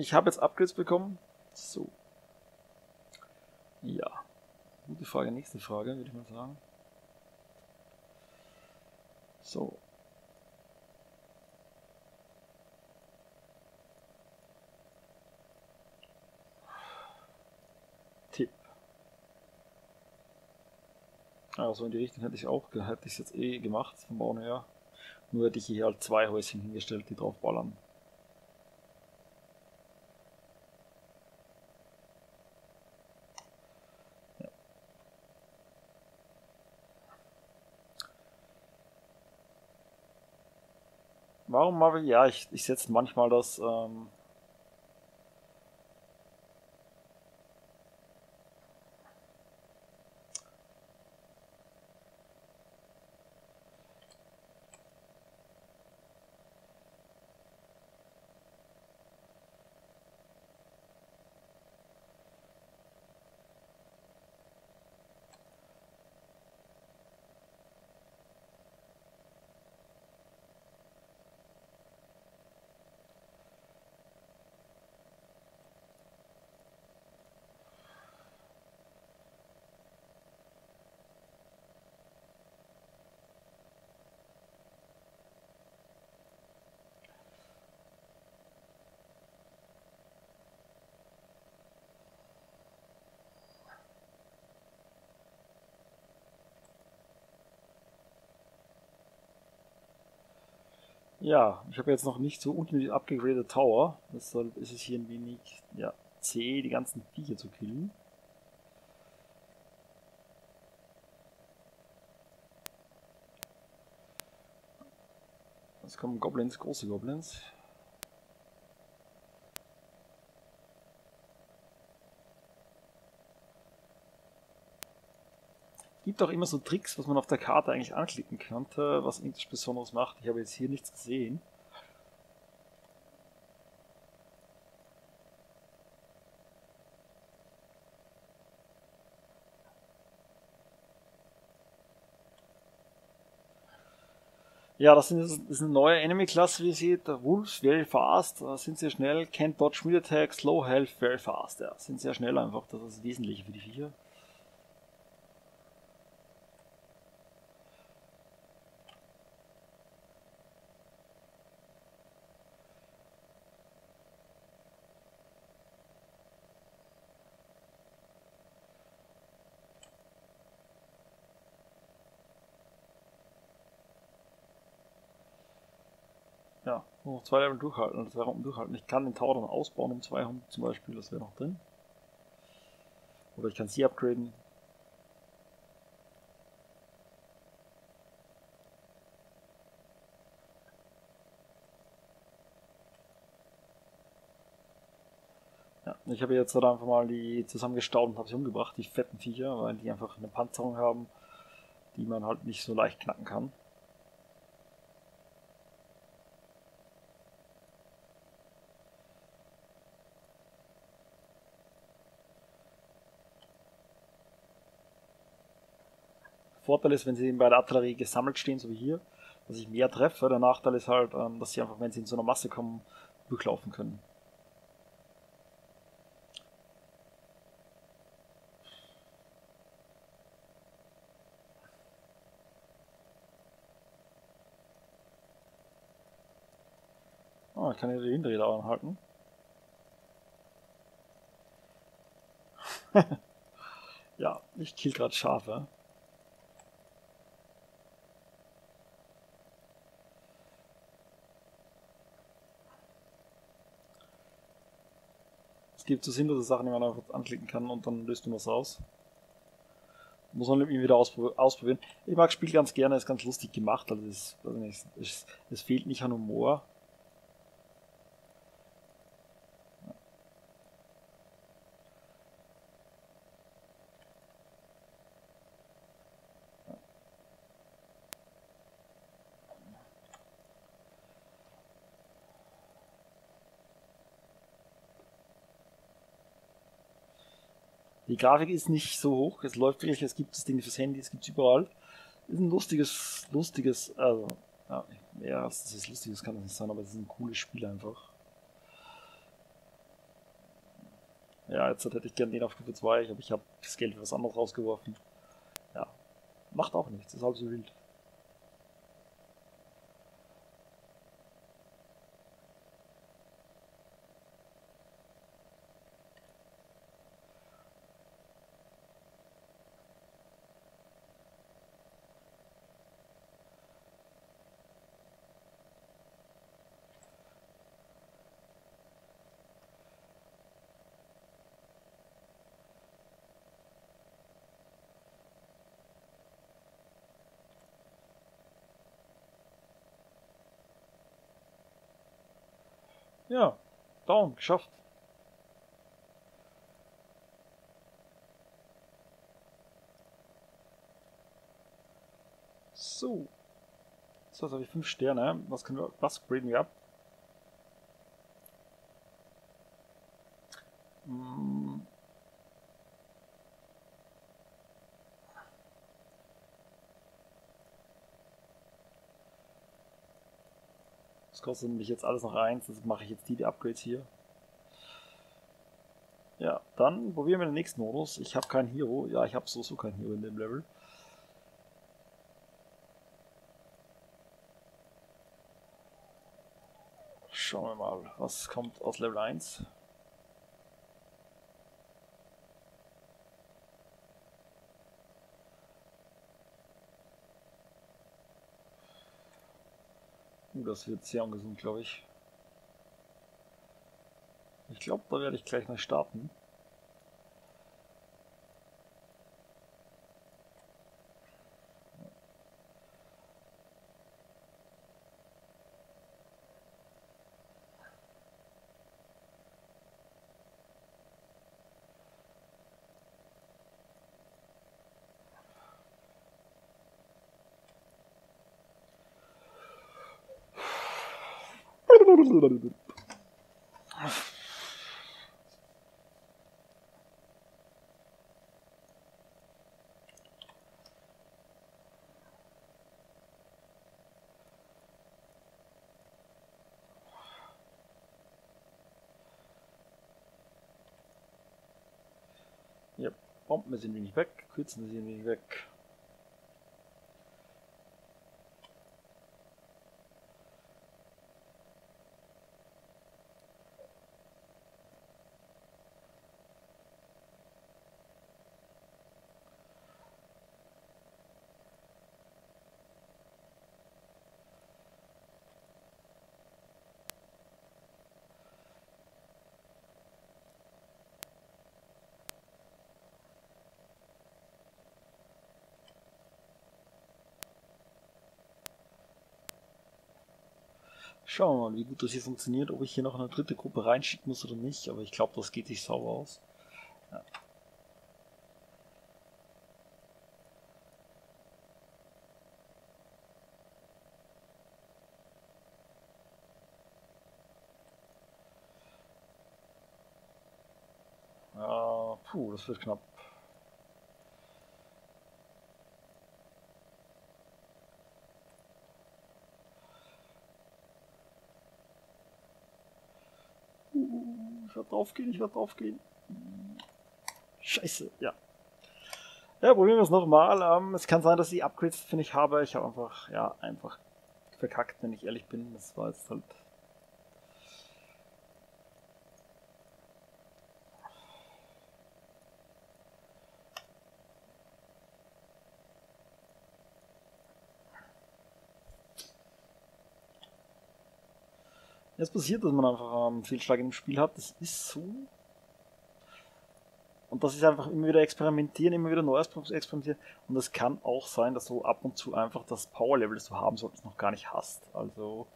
ich habe jetzt Upgrades bekommen. So. Ja. Gute Frage, nächste Frage, würde ich mal sagen. So. Tipp. Also in die Richtung hätte ich auch, hätte ich es jetzt eh gemacht vom Bauen her. Nur hätte ich hier halt zwei Häuschen hingestellt, die drauf ballern. Warum Marvel? Ja, ich, ich setze manchmal das ähm, Ja, ich habe jetzt noch nicht so unten die abgegradete Tower. Deshalb ist es hier ein wenig ja, zäh, die ganzen Viecher zu killen. Jetzt kommen Goblins, große Goblins. Gibt auch immer so Tricks, was man auf der Karte eigentlich anklicken könnte, was irgendwas Besonderes macht. Ich habe jetzt hier nichts gesehen. Ja, das, ist eine neue Enemy-Klasse, wie ihr seht. Wolves, very fast, sind sehr schnell, can't dodge mid attacks, low health, very fast. Ja, sind sehr schnell einfach, das ist das Wesentliche für die Viecher. Ja, noch zwei Level durchhalten, zwei Runden durchhalten. Ich kann den Tower dann ausbauen um 200 zum Beispiel, das wäre noch drin. Oder ich kann sie upgraden. Ja, ich habe jetzt halt einfach mal die zusammengestaut und habe sie umgebracht, die fetten Viecher, weil die einfach eine Panzerung haben, die man halt nicht so leicht knacken kann. Vorteil ist, wenn sie bei der Artillerie gesammelt stehen, so wie hier, dass ich mehr treffe. Der Nachteil ist halt, ähm, dass sie einfach, wenn sie in so einer Masse kommen, durchlaufen können. Oh, ich kann hier die Windräder anhalten. ja, ich kill gerade Schafe. Gibt so sinnlose Sachen, die man einfach anklicken kann und dann löst du was aus. Muss man irgendwie wieder ausprobieren. Ich mag das Spiel ganz gerne, ist ganz lustig gemacht, also es, es, es fehlt nicht an Humor. Grafik ist nicht so hoch, es läuft wirklich, es gibt das Ding fürs Handy, es gibt es überall. Ist ein lustiges, lustiges, also, ja, ja, das ist lustig, das kann das nicht sein, aber es ist ein cooles Spiel einfach. Ja, jetzt hätte ich gern den auf Stufe 2, aber ich habe das Geld für was anderes rausgeworfen. Ja, macht auch nichts, ist halb so wild. Ja, Daumen, geschafft. So. So, jetzt habe ich 5 Sterne. Was können wir, was graden wir ab? Das kostet nämlich jetzt alles noch eins, deshalb mache ich jetzt die, die Upgrades hier. Ja, dann probieren wir den nächsten Modus. Ich habe keinen Hero. Ja, ich habe sowieso keinen Hero in dem Level. Schauen wir mal, was kommt aus Level 1. das wird sehr ungesund, glaube ich. Ich glaube, da werde ich gleich mal starten. Ja, Bomben sind wenig weg, Kürzen sind wenig weg. Schauen wir mal, wie gut das hier funktioniert, ob ich hier noch eine dritte Gruppe reinschicken muss oder nicht, aber ich glaube, das geht sich sauber aus. Ja. Ja, puh, das wird knapp. Ich werde draufgehen, ich werde draufgehen. Scheiße, ja. Ja, probieren wir es nochmal. Ähm, es kann sein, dass ich Upgrades, finde ich, habe. Ich habe einfach, ja, einfach verkackt, wenn ich ehrlich bin. Das war jetzt halt Es passiert, dass man einfach einen Fehlschlag im Spiel hat. Das ist so. Und das ist einfach immer wieder experimentieren, immer wieder Neues experimentieren. Und es kann auch sein, dass du ab und zu einfach das Power-Level, das du haben solltest, noch gar nicht hast. Also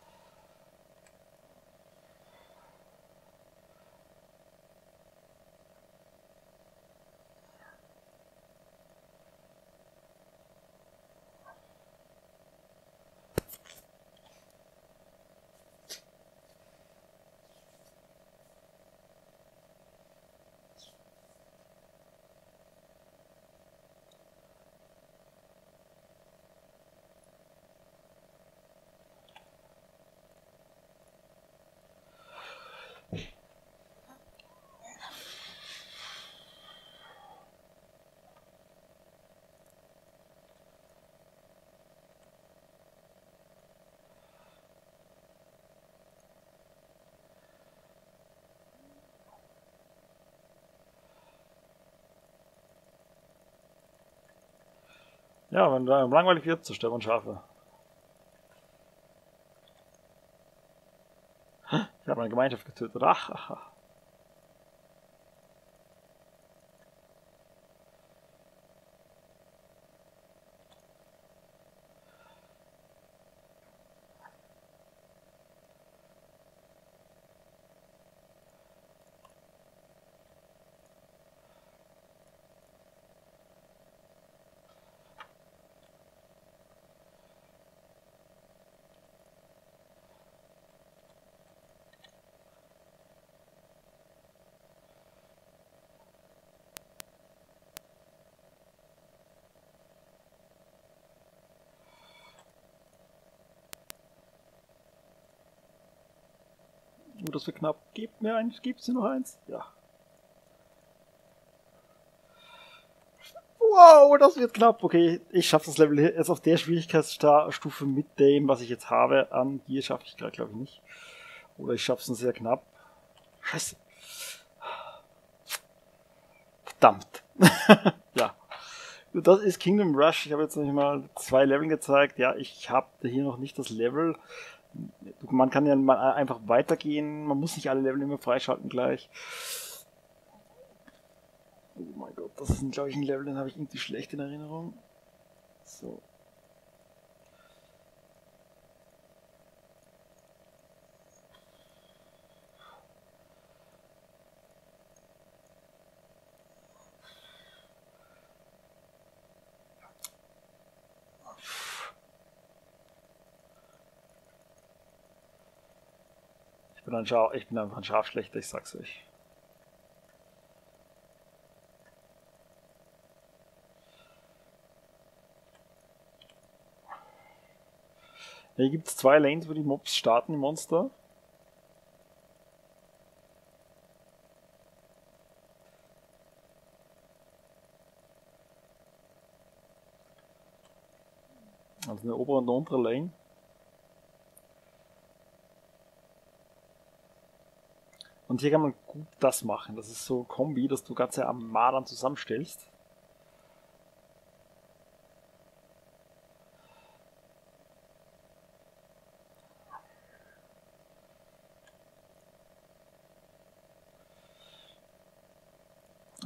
Ja, wenn da langweilig wird, zerstört man Schafe. Ich habe eine Gemeinschaft getötet. Ach, ach, ach. Oh, das wird knapp. Gebt mir eins, gibt sie noch eins? Ja. Wow, das wird knapp. Okay, ich schaffe das Level jetzt auf der Schwierigkeitsstufe mit dem, was ich jetzt habe. An hier schaffe ich gerade, glaube ich, nicht. Oder ich schaffe es sehr knapp. Scheiße. Verdammt. ja. Das ist Kingdom Rush. Ich habe jetzt noch mal zwei Level gezeigt. Ja, ich habe hier noch nicht das Level man kann ja mal einfach weitergehen, man muss nicht alle Level immer freischalten gleich. Oh mein Gott, das ist, glaube ich, ein Level, den habe ich irgendwie schlecht in Erinnerung. So. Bin ein Schaf, ich bin einfach ein Scharfschlechter, ich sag's euch. Hier gibt es zwei Lanes, wo die Mobs starten, die Monster. Also eine obere und eine untere Lane. Und hier kann man gut das machen. Das ist so Kombi, dass du ganze Armadan zusammenstellst.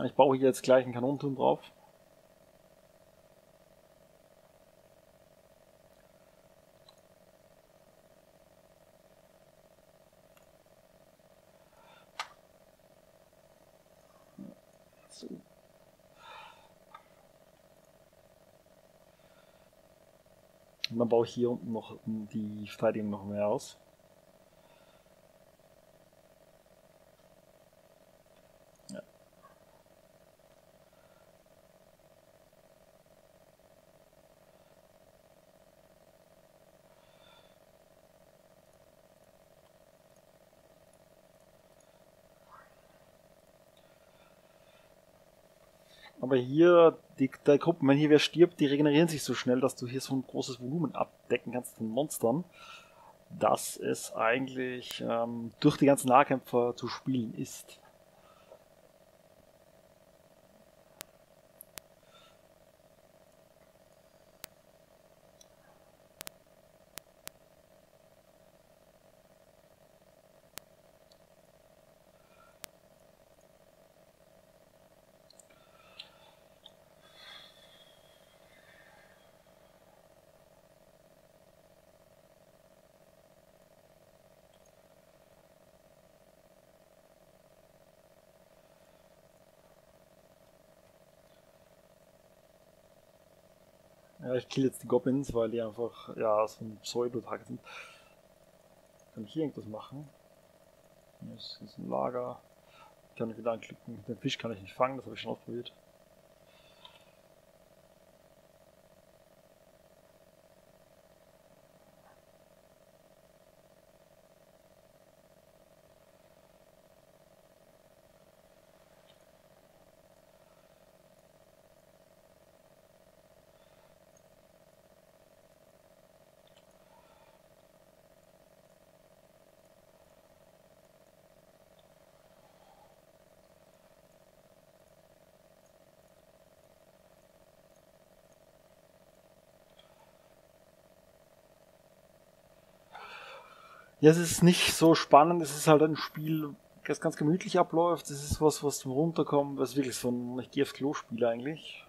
Ich baue hier jetzt gleich einen Kanonenturm drauf. Und dann baue hier unten noch die Verteidigung noch mehr aus. Aber hier die, der Gruppen, wenn hier wer stirbt, die regenerieren sich so schnell, dass du hier so ein großes Volumen abdecken kannst von Monstern, dass es eigentlich ähm, durch die ganzen Nahkämpfer zu spielen ist. Ja, ich kill jetzt die Goblins, weil die einfach ja so ein Pseudo-Tag sind. Kann ich hier irgendwas machen? Hier ist, ein Lager. Kann ich wieder anklicken. Den Fisch kann ich nicht fangen, das habe ich schon ausprobiert. Ja, es ist nicht so spannend, es ist halt ein Spiel, das ganz gemütlich abläuft. Es ist was, was zum Runterkommen, was wirklich so ein Ich gehe aufs Klo-Spiel eigentlich.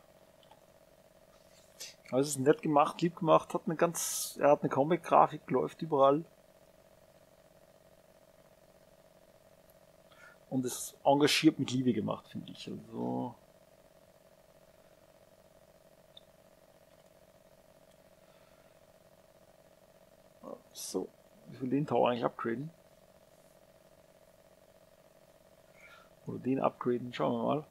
Aber es ist nett gemacht, lieb gemacht, hat eine ganz, er hat eine Comic-Grafik, läuft überall. Und ist engagiert mit Liebe gemacht, finde ich. Also. So, will den Tower eigentlich upgraden. Oder den upgraden, schauen wir mal.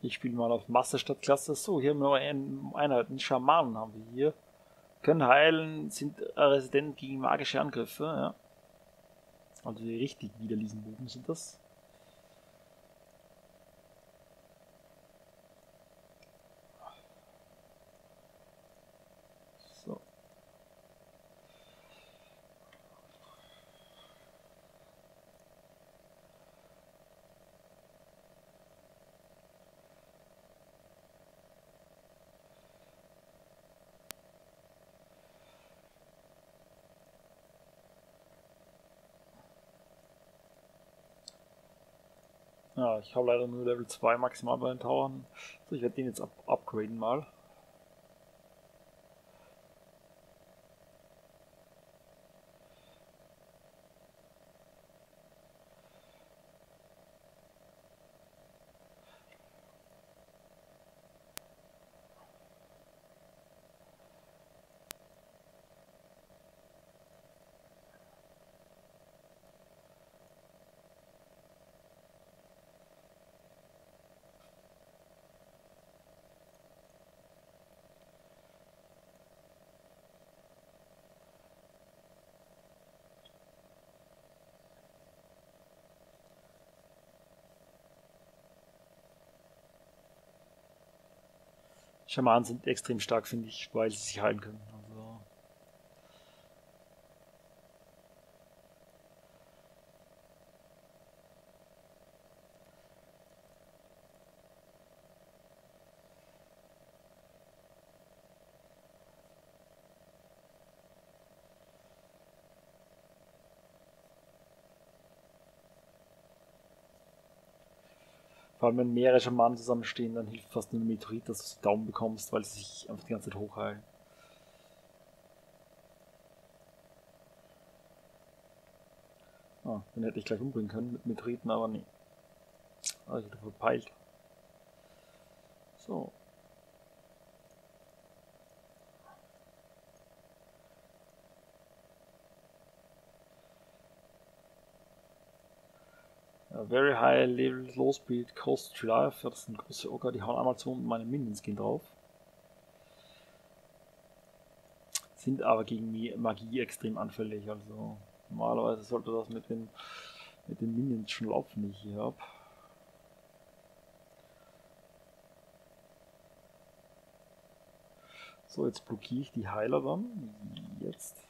Ich spiele mal auf Masse statt Klasse. So, hier haben wir noch Einheiten. Schamanen haben wir hier. Können heilen, sind resident gegen magische Angriffe. Ja. Also die richtig widerlichen Buben sind das. Ich habe leider nur Level 2 maximal bei den Towern. So, ich werde den jetzt up upgraden mal. Schamanen sind extrem stark, finde ich, weil sie sich heilen können. Also Vor allem, wenn mehrere Schamanen zusammenstehen, dann hilft fast nur ein Meteorit, dass du Daumen bekommst, weil sie sich einfach die ganze Zeit hochheilen. Ah, den hätte ich gleich umbringen können mit Meteoriten, aber nee. Ah, ich hätte verpeilt. So. Very high level, low speed, coast drive. Das sind große Ocker, die hauen einmal zu meine Minions gehen drauf. Sind aber gegen Magie extrem anfällig. Also normalerweise sollte das mit den, mit den Minions schon laufen, die ich hier habe. So, jetzt blockiere ich die Heiler dann. Jetzt.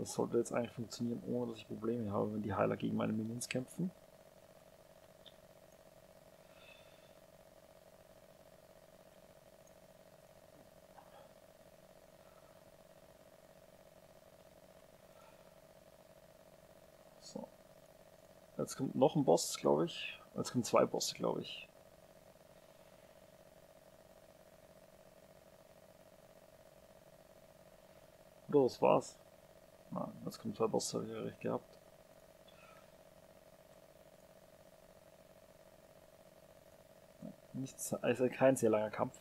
Das sollte jetzt eigentlich funktionieren, ohne dass ich Probleme habe, wenn die Heiler gegen meine Minions kämpfen. So. Jetzt kommt noch ein Boss, glaube ich. Jetzt kommen zwei Bosse, glaube ich. Das war's. Nein, das kommt zwei Bosse, habe ich ja recht gehabt. Nichts, also kein sehr langer Kampf.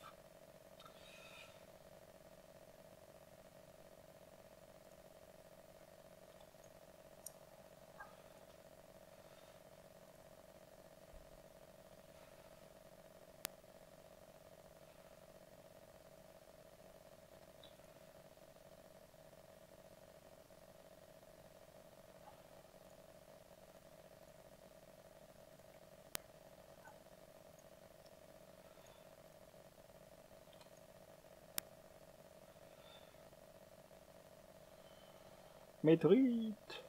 Meteorit.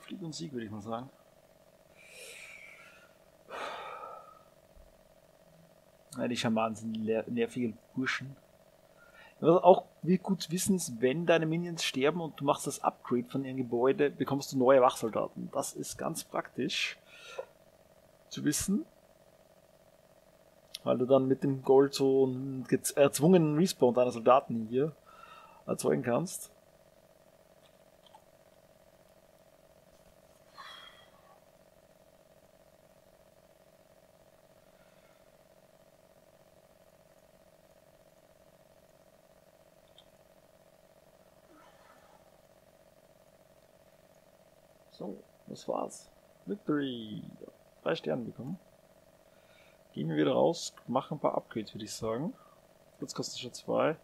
Flieg und Sieg, würde ich mal sagen. Ja, die Schamanen sind nervige Burschen. Was auch wie gut wissen ist, wenn deine Minions sterben und du machst das Upgrade von ihrem Gebäude, bekommst du neue Wachsoldaten. Das ist ganz praktisch zu wissen. Weil du dann mit dem Gold so einen erzwungenen Respawn deiner Soldaten hier erzeugen kannst. So, das war's. Victory. Drei Sterne bekommen. Gehen wir wieder raus, machen ein paar Upgrades, würde ich sagen. Jetzt kostet schon zwei.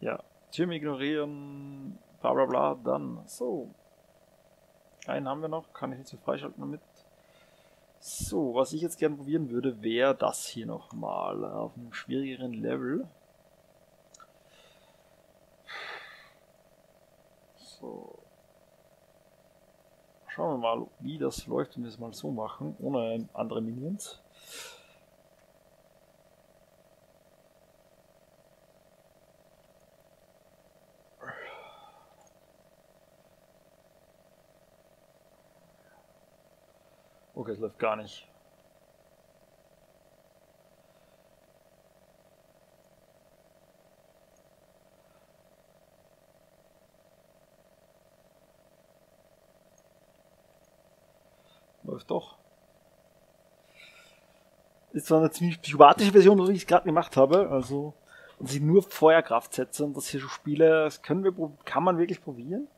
Ja, Türme ignorieren, bla bla bla, dann. So. Einen haben wir noch, kann ich jetzt so freischalten damit. So, was ich jetzt gerne probieren würde, wäre das hier nochmal auf einem schwierigeren Level. So. Schauen wir mal, wie das läuft, wenn wir es mal so machen, ohne andere Minions. Es läuft gar nicht. Läuft doch. Ist zwar eine ziemlich psychopathische Version, so ich es gerade gemacht habe. Also, dass ich nur Feuerkraft setze und das hier so spiele, das können wir, kann man wirklich probieren.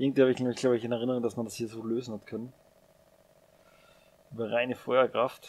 Irgendwie habe ich mich, glaube ich, in Erinnerung, dass man das hier so lösen hat können. Über reine Feuerkraft.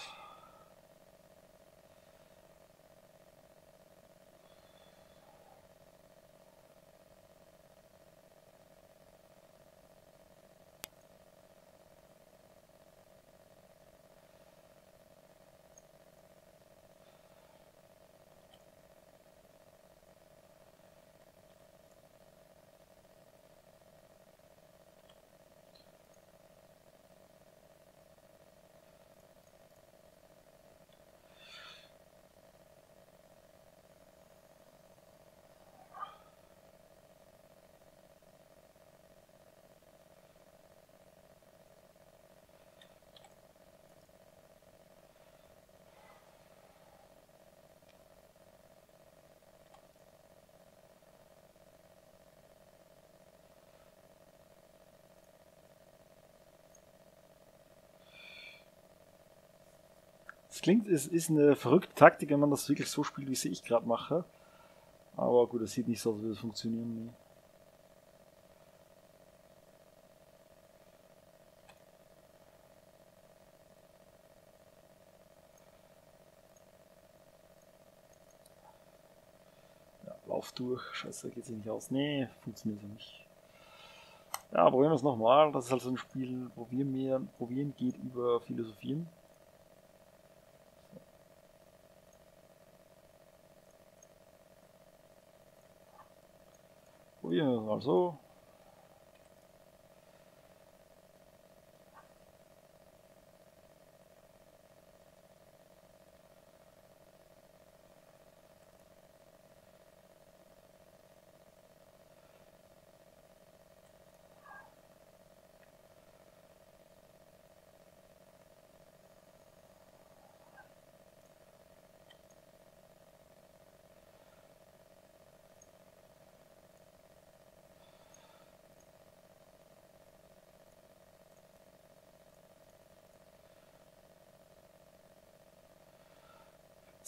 Klingt, es ist eine verrückte Taktik, wenn man das wirklich so spielt, wie ich gerade mache. Aber gut, es sieht nicht so aus, wie das funktionieren. Nee. Ja, lauf durch. Scheiße, geht sich nicht aus. Nee, funktioniert so nicht. Ja, probieren wir es nochmal. Das ist halt so ein Spiel, probieren, wir, probieren geht über Philosophieren. Probieren wir es mal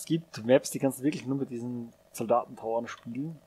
Es gibt Maps, die kannst du wirklich nur mit diesen Soldatentauern spielen.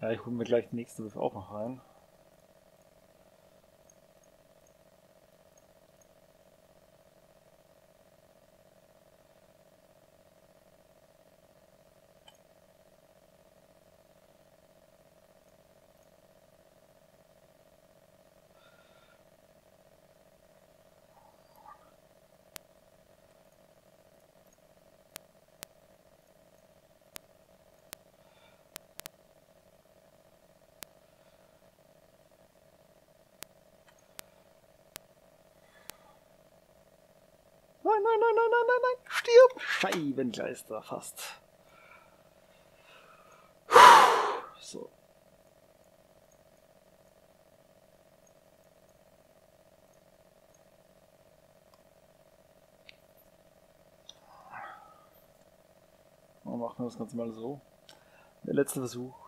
Ja, ich hole mir gleich die nächste Waffe auch noch rein. Nein, nein, nein, nein, nein, nein. Stirb! Scheibengleister fast. So. Machen wir das Ganze mal so. Der letzte Versuch.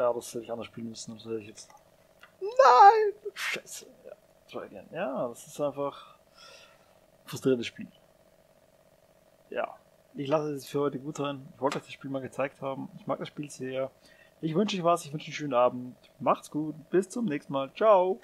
Ja, das hätte ich anders spielen müssen. Das hätte ich jetzt. Nein! Scheiße. Ja, try again. Ja, das ist einfach ein frustrierendes Spiel. Ja. Ich lasse es für heute gut sein. Ich wollte euch das Spiel mal gezeigt haben. Ich mag das Spiel sehr. Ich wünsche euch was. Ich wünsche einen schönen Abend. Macht's gut. Bis zum nächsten Mal. Ciao.